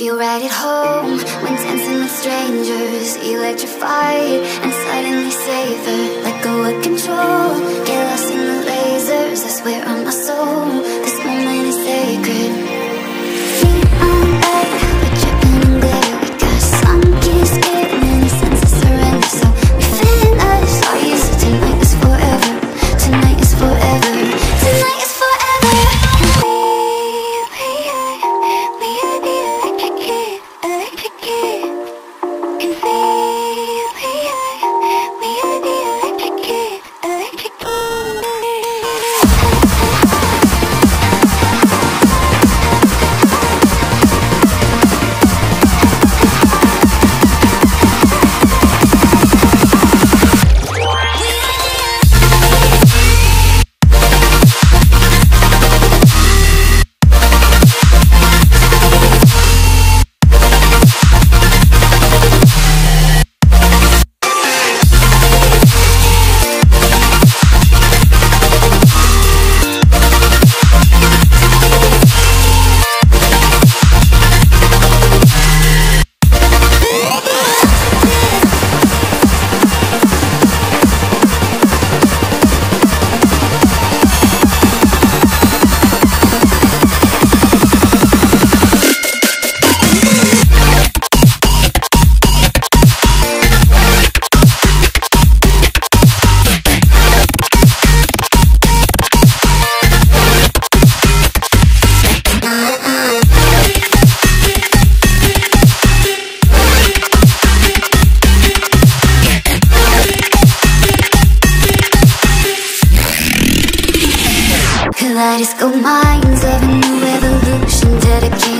Feel right at home when dancing with strangers Electrified and suddenly safer Let go of control Get lost in the lasers I swear soul Blood is cold minds of a new evolution dedicated